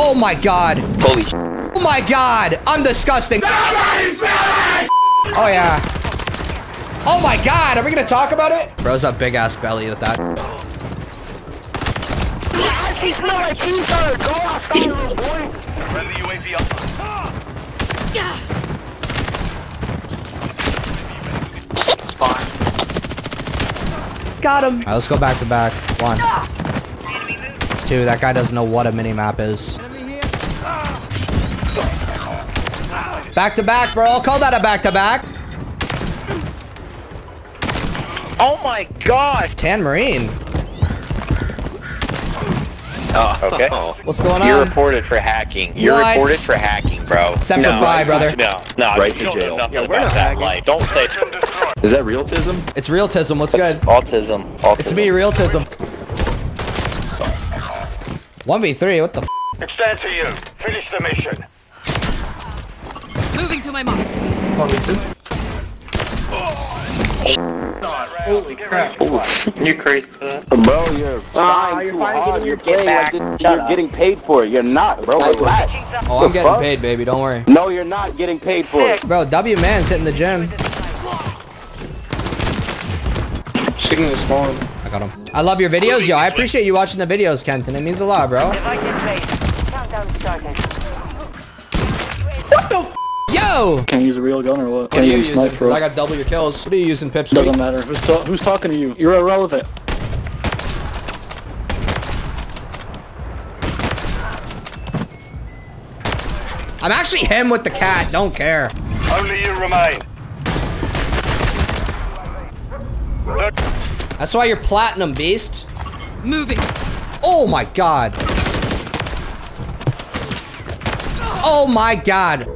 Oh my god. Holy Oh my god. I'm disgusting. Oh yeah. Oh my god. Are we gonna talk about it? Bro's a big ass belly with that. Friendly UAV up. spawn. Got him. All right, let's go back to back. One. Two. That guy doesn't know what a mini map is. Back to back, bro. I'll call that a back to back. Oh my god! Tan Marine. Oh, okay. What's going on? You're reported for hacking. You're What? reported for hacking, bro. Semper no, Fi, brother. No, no, Right you to don't jail. Yeah, we're not that hacking. life. Don't say Is that realism? It's realism. What's It's good? autism. Autism. It's me, Rileyizm. 1v3, what the f? It's down to you. Finish the mission. Moving to my mark. Holy crap. Oh, you crazy for that? Uh, bro, you're trying too hard. You're playing like this. You're getting paid for it. You're not, bro. Relax. Oh, I'm getting fuck? paid, baby. Don't worry. No, you're not getting paid for it. Bro, W Man's hitting the gym. Chicken is spawn. I got him. I love your videos, yo. I appreciate you watching the videos, Kenton. It means a lot, bro. Yo! Can you use a real gun or what? What Can are you you use using? sniper? 'Cause I got double your kills. What are you using, Pipsqueak? Doesn't matter. Who's, ta- who's talking to you? You're irrelevant. I'm actually him with the cat. Don't care. Only you remain. That's why you're platinum, beast. Moving. Oh my god. Oh my god.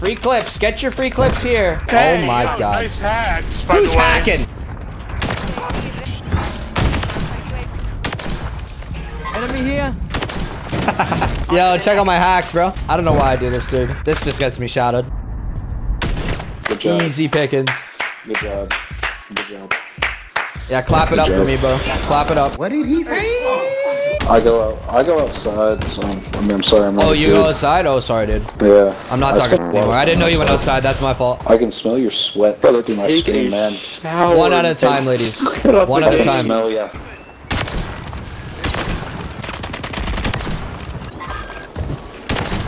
Free clips. Get your free clips here. oh my god. Nice hacks, by Who's the way. hacking? Enemy here. Yo, check out my hacks, bro. I don't know why I do this, dude. This just gets me shouted. Good job. Easy pickings. Good job. Good job. Yeah, clap it up for job. me, bro. Clap it up. I go out. I go outside. So I mean, I'm sorry. I'm Oh, you good. go outside? Oh, sorry, dude. Yeah. I'm not I talking spent a lot anymore. I didn't know time you went outside. outside. That's my fault. I can smell your sweat through my skin, man. One at a time, ladies. One at I a can time. smell ya.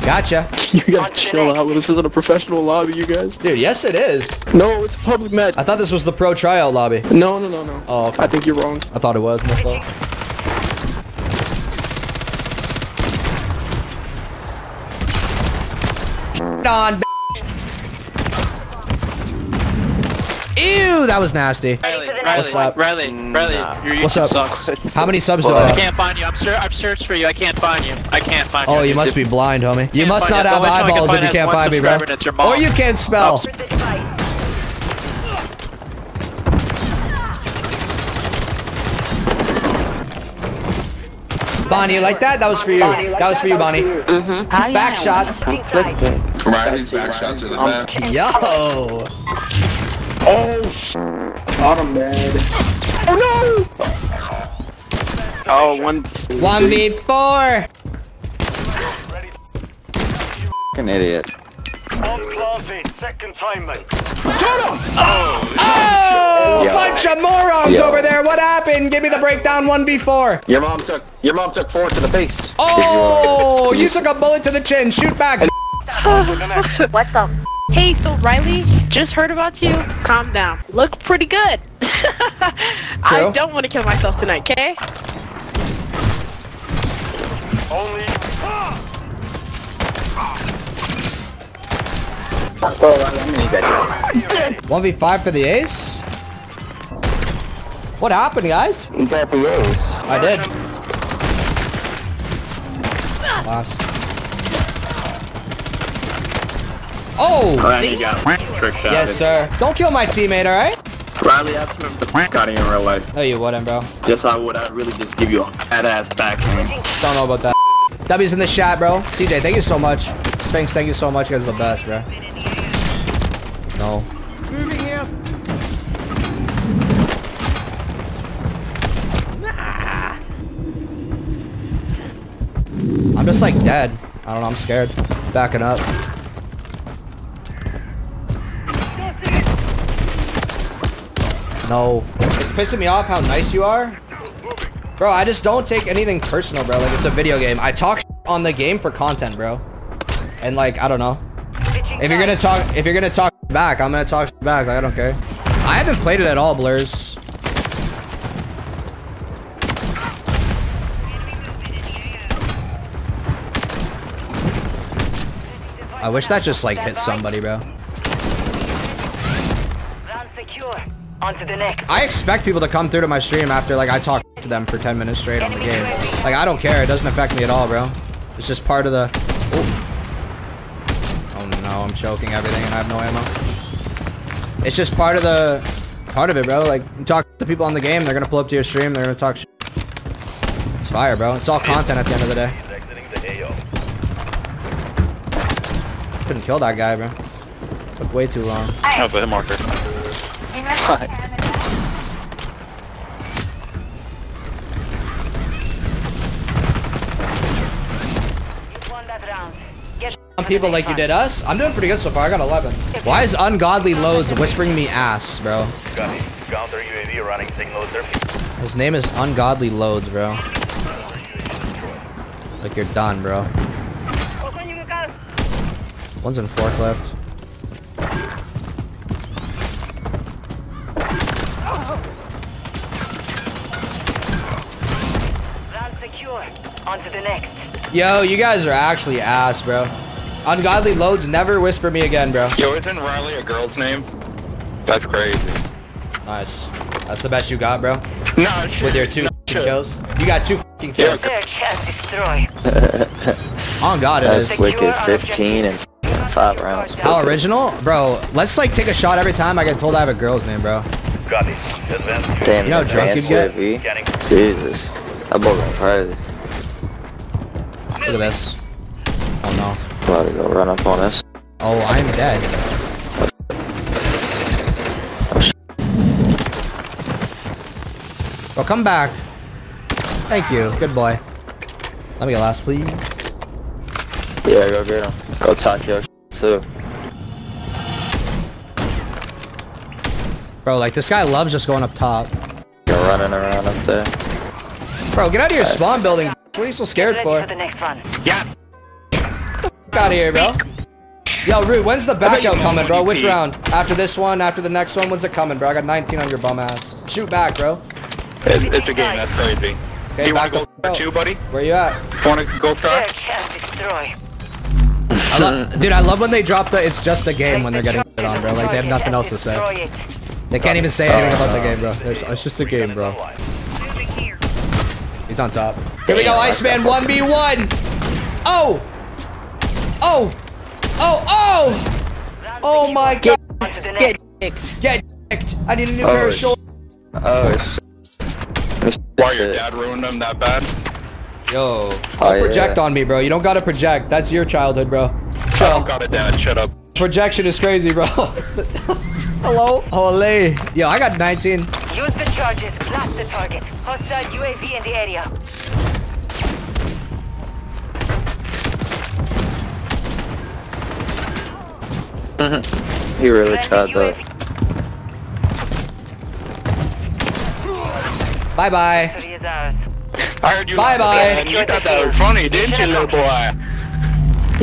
Gotcha. You gotta chill out. This isn't a professional lobby, you guys. Dude, yes it is. No, it's a public match. I thought this was the pro tryout lobby. No, no, no, no. Oh, okay. I think you're wrong. I thought it was. My fault. On, b- Ew, that was nasty. Riley, What's up? Riley, Riley, your YouTube What's up? sucks. How many subs do Well, I I have? can't find you. I'm sure. I've searched for you. I can't find you. I can't find you. Oh, on you must be blind, homie. You must not you. have The only one I can eyeballs if you can't find me, bro. subscriber, and it's your mom. Or you can't spell. Oh, Bonnie, you like that? That was for you. That was for you, Bonnie. Mm-hmm. Back shots. Riley's back shots are the best. Yo. Oh. Bottom bad. Oh, oh, one. 1v4. Fucking idiot. On closet. Set containment. Oh, oh Yo. bunch of morons Yo. over there. What happened? Give me the breakdown 1v4. Your mom took. Your mom took four to the face. Oh, you took a bullet to the chin. Shoot back. What the? Hey, so Riley, just heard about you. Calm down. Look pretty good. I don't want to kill myself tonight, okay? Only. Ah! 1v5 for the ace? What happened, guys? Oh! You got the A's. I did. Lost. Oh! Riley got trick shot. Yes, sir. Don't kill my teammate, alright? Riley, I remember the got in real life. No, you wouldn't, bro. Yes, I would. I'd really just give you a badass backhand. Don't know about that. W's in the chat, bro. CJ, thank you so much. Sphinx, thank you so much. You guys are the best, bro. No. Moving here. just like dead. I don't know. I'm scared. Backing up. No. It's pissing me off how nice you are. Bro, I just don't take anything personal, bro. Like, it's a video game. I talk on the game for content, bro. And, like, I don't know. If you're gonna talk, if you're gonna talk back, I'm gonna talk back. Like, I don't care. I haven't played it at all, Blurs. I wish that just, like, hit somebody, bro. I expect people to come through to my stream after like I talk to them for 10 minutes straight on the game. Like I don't care. It doesn't affect me at all, bro. It's just part of the... Oh, I'm choking everything and I have no ammo. It's just part of the... Part of it, bro. Like, you talk to people on the game, they're gonna pull up to your stream, they're gonna talk shit. It's fire, bro. It's all content at the end of the day. Couldn't kill that guy, bro. Took way too long. That was a hit marker. Some people like you did us. I'm doing pretty good so far. I got 11. Why is ungodly loads whispering me ass, bro? Counter UAV running signal surface. His name is ungodly loads, bro. Like you're done, bro. One's in forklift. Yo, you guys are actually ass, bro. Ungodly loads never whisper me again, bro. Yo, isn't Riley a girl's name? That's crazy. Nice. That's the best you got, bro. Nah, shit. With your two Nah, fucking kills. You got two fucking kills. Search and destroy. On God, it That's is. wicked. 15 and five rounds. How original? Bro, let's like take a shot every time I get told I have a girl's name, bro. Got it. Advanced Damn, You know how drunk you get? Jesus. That boy going crazy. Look at this. Oh no. About to go run up on us. Oh, I'm dead. Bro, come back. Thank you. Good boy. Let me get last, please. Yeah, go get him. Go talk to your too. Bro, like this guy loves just going up top. Go running around up there. Bro, get out of your spawn building. What are you so scared for? for the next one. Yeah. Get out of here, bro. Yo, Rude, when's the back out coming, bro? Which round? After this one? After the next one? When's it coming, bro? I got 19 on your bum ass. Shoot back, bro. It's, it's a game. That's crazy. Okay, Do you want back to go two, buddy? Where you at? Want to go try? Search destroy. I lo- Dude, I love when they drop the it's just a game when they're getting shit on, bro. Like, they have nothing else to say. They can't even say anything about the game, bro. There's, it's just a game, bro. He's on top. Here we go, Iceman 1v1! Oh! Oh! Oh, oh! Oh my god! Onto the next. Get dicked! I need a new Oh, pair of oh, sh- shoulders. Oh, shit. Why your dad ruined them that bad? Yo. Oh, Don't yeah. project on me, bro. You don't gotta project. That's your childhood, bro. I don't got a dad. Shut up. Projection is crazy, bro. Hello? Holy. Yo, I got 19. Use the charges. Blast the target. Hostile UAV in the area. He really tried though. UAV. Bye-bye. Victory. I heard you. Bye bye. And you thought that was funny, didn't you, little boy?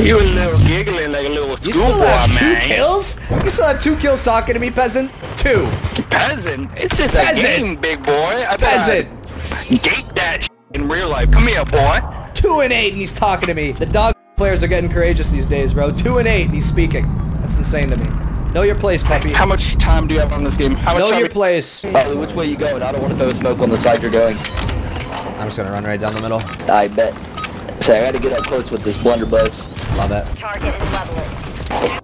You were a little giggling like a little You still have two man. kills? You still have two kills talking to me, peasant? Two. Peasant. It's just a Peasant. game, big boy. I bet Peasant. I gate that in real life. Come here, boy. Two and eight and he's talking to me. The dog players are getting courageous these days, bro. Two and eight and he's speaking. That's insane to me. Know your place, puppy. How much time do you have on this game? How much Know time? your place. Harley, which way you going? I don't want to throw smoke on the side you're going. I'm just gonna run right down the middle. I bet. Say, I gotta get up close with this blunderbuss. Love it. Target and level it.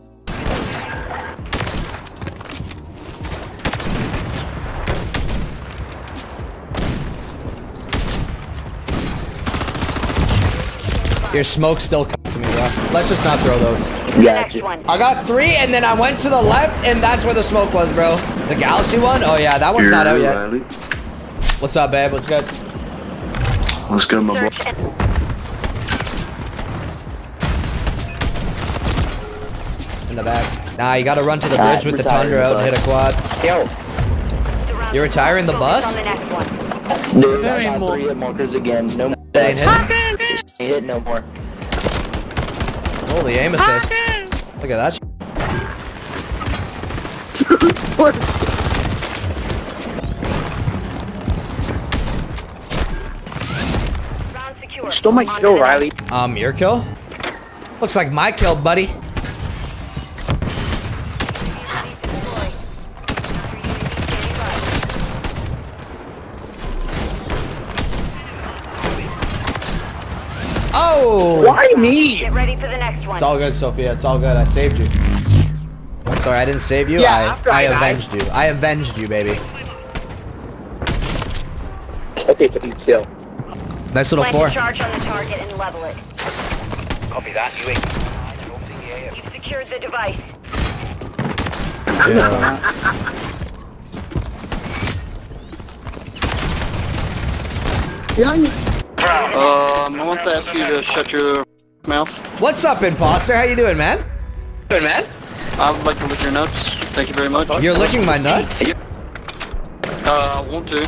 Your smoke's still coming to me, bro. Let's just not throw those. Yeah. I got three, and then I went to the left, and that's where the smoke was, bro. The Galaxy one? Oh, yeah, that one's not out yet. Riley. What's up, babe? What's good? What's good, my boy? In the back. Nah, you gotta run to the bridge with the Tundra out and hit a quad. Yo. You're retiring the bus? Dude, I got three hit markers again. No more. Hit no more. Holy aim assist. Look at that. sh- Round secure. Stole my On to kill, the Riley. Um, your kill? Looks like my kill, buddy. Why me? Get ready for the next one. It's all good, Sophia. It's all good. I saved you. I'm sorry, I didn't save you. Yeah, I, after I I died. avenged you. I avenged you, baby. Okay, so you chill. Nice little Plant four. charge on the target and level it. Copy that. UAV. You've secured the device. Um, I want to ask you to shut your mouth. What's up, imposter? How you doing, man? Good man. I would like to lick your nuts. Thank you very much. You're licking my nuts? Uh, I want to.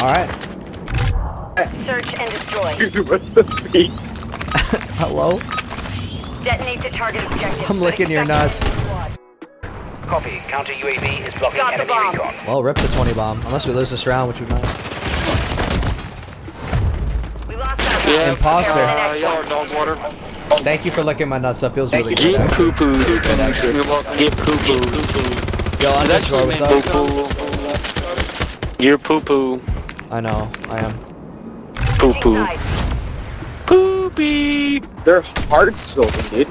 All right. Search and destroy. Hello? Detonate the target objective. I'm licking your nuts. Copy. Counter UAV is blocking Got the enemy bomb. recon. Well, rip the 20 bomb. Unless we lose this round, which we might. Yeah. Imposter. Uh, y'all are dog water. Thank you for licking my nuts. That feels really Get good. poo poo. You're welcome. Get poo poo. Yo, underscore, what's up? Poo poo. You're poo poo. I know. I am. Poo Switching poo. sides. Poopy. Their hearts scoping, dude.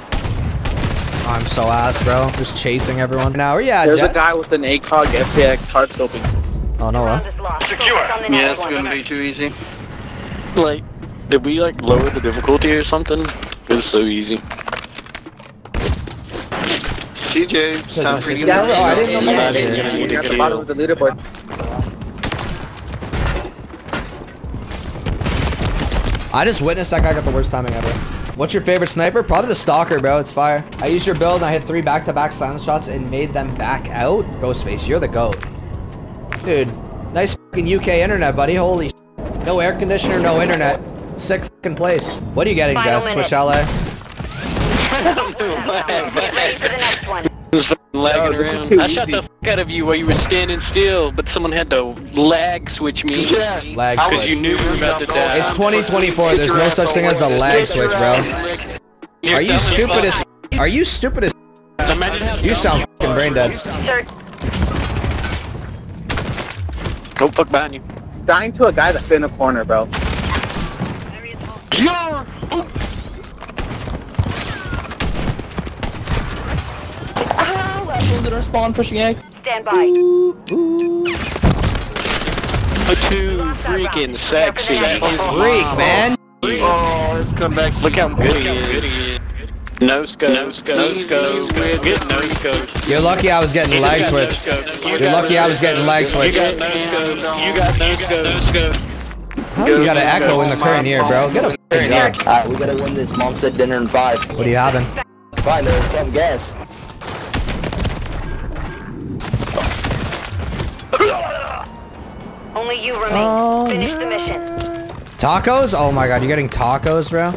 I'm so ass, bro. Just chasing everyone. Now, where you at, There's a guy with an ACOG FTX heart scoping. Oh, no, Round what? is lost. Secure. Focus on the Yeah, it's gonna be too easy. Like, did we like lower the difficulty or something? It was so easy. CJ, it's time for you to Yeah, oh, I didn't know that. you're gonna need You're to at the bottom kill. of the leaderboard. I just witnessed that guy got the worst timing ever. What's your favorite sniper? Probably the Stalker, bro. It's fire. I used your build and I hit three back-to-back silence shots and made them back out. Ghostface, you're the GOAT. Dude, nice fucking UK internet, buddy. Holy sh- No air conditioner, no internet. Sick fucking place. What are you getting, Final Jess? minute. With chalet? Get ready for the next one. lagging No, this is around. too I shot the easy. fuck out of you while you were standing still, but someone had to lag switch me. Yeah. Lag Because you knew you were about to die. It's 2024. There's no such thing as a lag switch, bro. Are you stupid as... Are you stupid as... Imagine You sound fucking brain dead. Search. Go fuck behind you. Dying to a guy that's in a corner, bro. Yo! Stand by. Too freaking sexy. Freak, man. Oh, let's come back. Look how good he is. No scope. No scope. No scope. Get no scopes. You're lucky I was getting lag switched. You're lucky I was getting lag You got no scope. You got no scope. No scope. How you got an echo in the current year, bro? Get a fucking job. Alright, we gotta win this. Mom said dinner in five. What are you having? Fine, there's some gas. Only you remain. Oh, Finish the mission. Tacos? Oh my god, you're getting tacos, bro?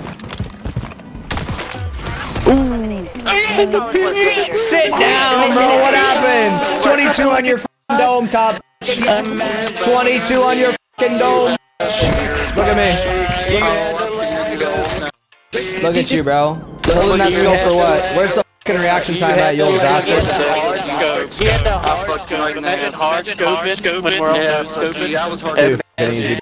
Sit down, bro. What happened? 22 on your f***ing dome, top. 22 on your f***ing dome. Look at me. Oh, Look at you, bro. Holding that scope for what? Where's the f***ing reaction time at, you old bastard? He had the hard scope. Imagine hard scoping when we're all no scoping. I was hard Too f***ing easy.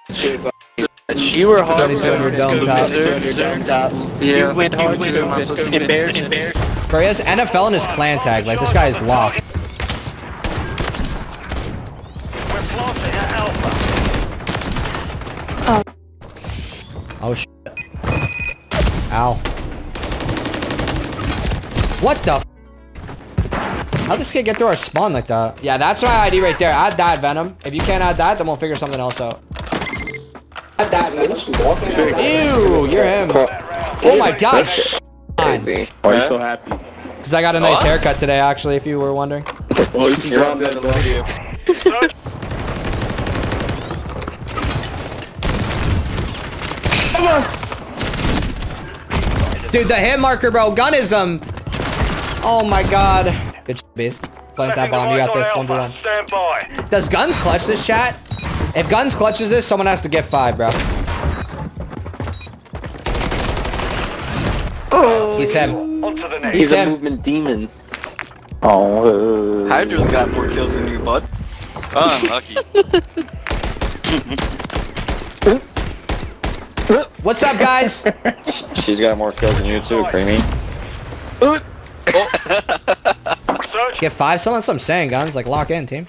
You were hard 22 on your dome top. Yeah. You went hard scoping. Embarrassing. Bro, he has NFL in his clan tag. Like, this guy is locked. We're planting at Alpha. Oh, shit. Ow. What the f- How'd this kid get through our spawn like that? Yeah, that's my ID right there. Add that, Venom. If you can't add that, then we'll figure something else out. Add that, Ew, you're him. Oh my god. Why are you so happy? Because I got a nice haircut today, actually, if you were wondering. Well, you can drop that in the video. Dude, the hit marker, bro. Gunism. Oh my god. Good shit, beast. Plant that bomb. You got this. One for one. Stand by. Does guns clutch this chat? If guns clutches this, someone has to get five, bro. Oh. He's him. On to the next. He's He's a him. movement demon. Oh. Hydra's got more kills than you, bud. Oh, unlucky. What's up, guys? She's got more kills than you too, Creamy. Search. Get five. Someone's some saying guns. Like lock in, team.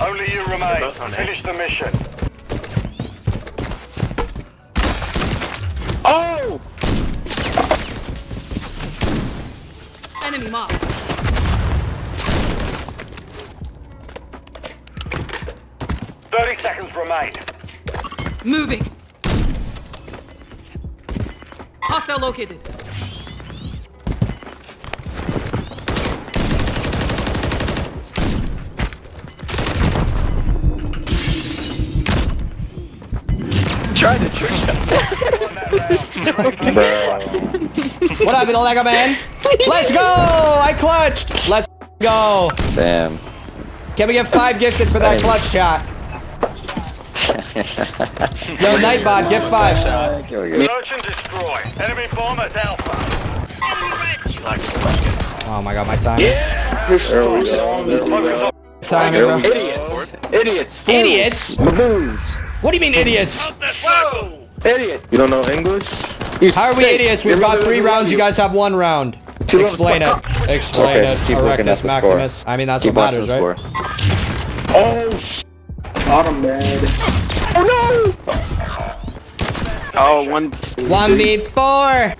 Only you remain. Finish the mission. Moving. Hostile located. Trying to trick shot. What up, little Lego man? Let's go! I clutched. Let's go. Damn. Can we get five gifted for that clutch shot? Yo, Nightbot, get five. Kill. Search and destroy. Enemy bomb at Alpha. Oh my god, my time. Focus on Time here, bro. Idiots. Idiots. Fools. Idiots? Baboons. What do you mean idiots? Idiot. You don't know English? How are we idiots? We've got three rounds. You guys have one round. Explain it. Explain Okay, it. just keep looking at Maximus. score. I mean, that's Keep what matters, right? score. Oh, sh- Bottom bad. Oh no! Oh, one. One v four.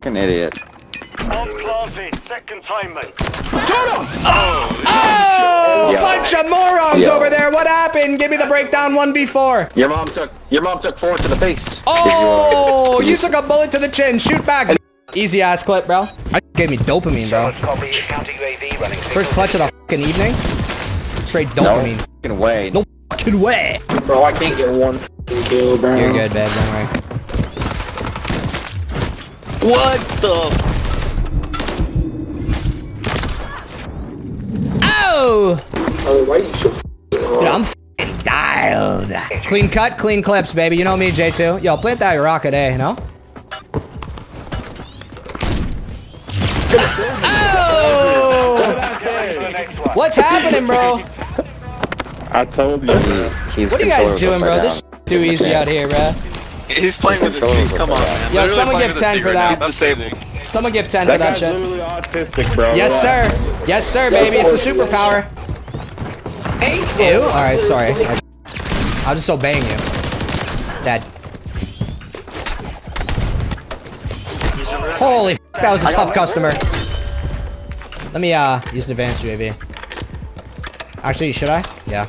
Fucking idiot. Bomb planted. Set containment. Oh, oh Yo. bunch of morons Yo. over there. What happened? Give me the breakdown. One v four. Your mom took. Your mom took four to the face. Oh, you you- took a bullet to the chin. Shoot back. Easy ass clip, bro. I gave me dopamine, bro. Copy. Counter UAV running. First clutch of the fucking evening. Straight No dopamine. fucking way. No fucking way. Bro, I can't get one kill, bro. You're good, babe. Don't worry. What the? Oh, Oh, why you so dude, I'm fucking dialed. Clean cut, clean clips, baby. You know me, J2. Yo, plant that rocket A, you know? What's happening, bro? I told you. He, he's What are you guys doing, bro? upside This down. shit's too easy out here, bro. He's playing with the controllers. Come on, upside man. Yo, someone give 10 for feet right that. now. Disabled. Someone give 10 That for that guy's shit. literally autistic, bro. Yes, sir. Yes, sir, baby. It's a superpower. Ew. All right, sorry. I, I'm just obeying you. Dad. Holy f that was a tough customer. Let me uh use an advanced UAV. Actually, should I? Yeah.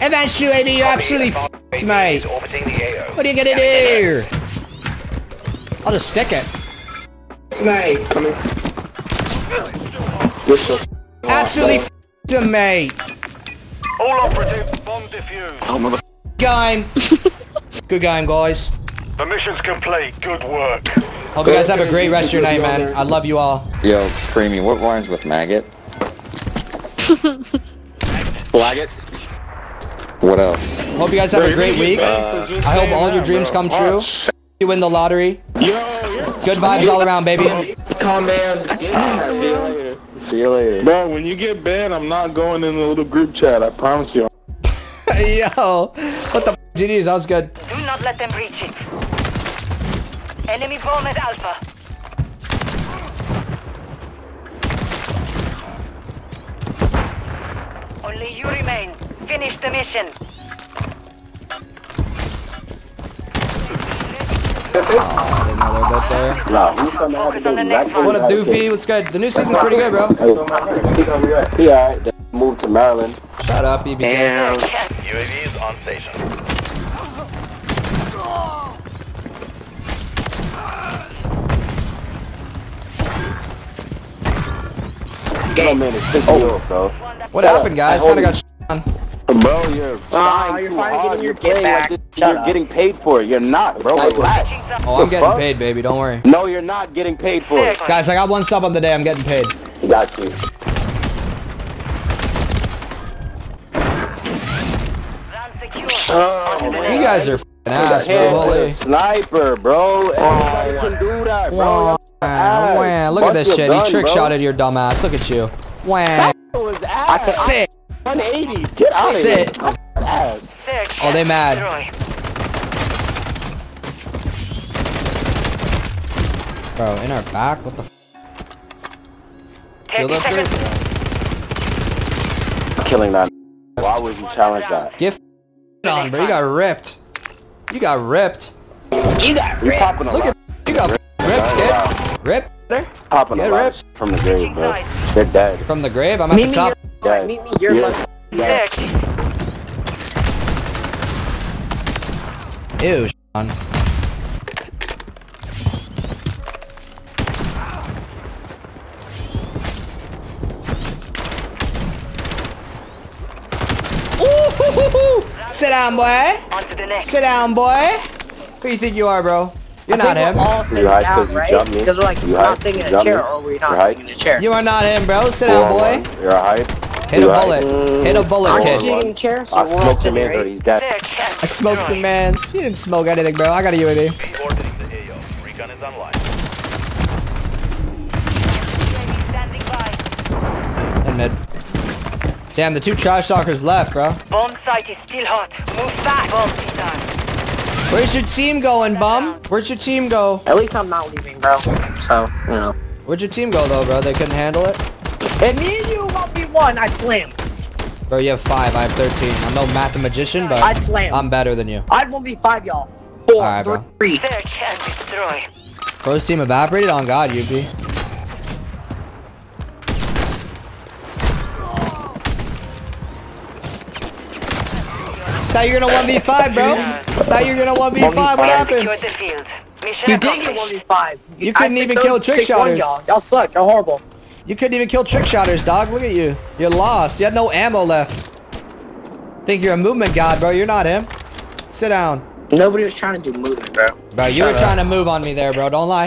Advanced UAV, you absolutely f***ed, mate. Orbiting the AO. What are you gonna do? I'll just stick it. Mate, come here. Absolutely f***ed him, mate. All operatives bomb defused. Oh, mother. Game. Good game, guys. The mission's complete. Good work. Hope you guys have a great rest of your night, man. I love you all. Yo, Creamy, what rhymes with maggot? Flag it. What else? Hope you guys have a great week. Uh, I hope all your dreams come true. You win the lottery. Yo, you're Good vibes all around, baby. Come Calm down. See you later. See you later. Bro, when you get banned, I'm not going in the little group chat. I promise you. Yo, what the f GDs? That was good. Do not let them breach it. Enemy bomb at Alpha. Only you remain. Finish the mission. Oh, what up, Doofy? What's good? The new season's pretty good, bro. Hey. Yeah, moved to Maryland. Shut up, EBK. Damn. UAV is on station. Game. Man, it's oh. bro. What happened, guys? Kind of got on. Bro, you're trying you're too hard. getting You're your get like this. You're up. getting paid for it. You're not, bro. Relax. Oh, I'm getting fuck? paid, baby. Don't worry. No, you're not getting paid for it. Guys, I got one sub on the day. I'm getting paid. Got you. Oh, You guys are f***ing ass, bro. Holy. sniper, bro. Everybody can do that, bro. Oh, wah, wah. Oh, Look at this Bust your shit. He trick shotted your dumb ass. Look at you. Wah. That was ass. Sick. 180. Get out of here. Ass. Oh, they mad. Bro, in our back? What the f? Kill that dude? Killing that. Why would you challenge that? Get f on, bro. You got ripped. You got ripped. You got ripped. Look at you got ripped, kid. Ripped there? Popping Get a lot ripped. of shit from the grave, bro. They're dead. From the grave? I'm at Meet the top. your Dead. meet me You're mother- dead. Ew, Sean. Ooh, hoo, hoo, hoo. Sit down, boy. On to the next. Sit down, boy. Who you think you are, bro? You're I not think him. we're all sitting You hyped down, 'cause you right? jumped me? Because we're like You we're not sitting in a chair, me? or we're You not hyped? sitting in a chair. You are not him, bro. Sit down, boy. one. You're a hype. Hit a You hype. bullet. Hit a bullet, Aren't you kid. sitting in a chair? So I smoked your sitting man, right? He's dead. I smoked the man's. You didn't smoke anything, bro. I got a UAV. Orbiting the AO. Recon is online. And mid. Damn, the two trash talkers left, bro. Bomb site is still hot. Move fast. Bomb disarmed. Where's your team going, bum? Where's your team go? At least I'm not leaving, bro. So, you know. Where'd your team go, though, bro? They couldn't handle it? And me and you 1v1, I slammed. Bro, you have five. I have 13. I'm no mathematician, but I'd slam. I'm better than you. I'd 1v5 y'all. Four, Alright, bro. three. Search and destroy. Bro's team evaporated? On God, UP. Thought you were gonna 1v5, bro. Thought you were gonna 1v5. What happened? Secure the field. Mission You did get 1v5. You I couldn't even 6-0, kill trick 6-1 shotters. Y'all. y'all suck. Y'all horrible. You couldn't even kill trick shotters, dog. Look at you. You're lost. You had no ammo left. Think you're a movement god, bro. You're not him. Sit down. Nobody was trying to do movement, bro. Bro, you Shut were up. trying to move on me there, bro. Don't lie.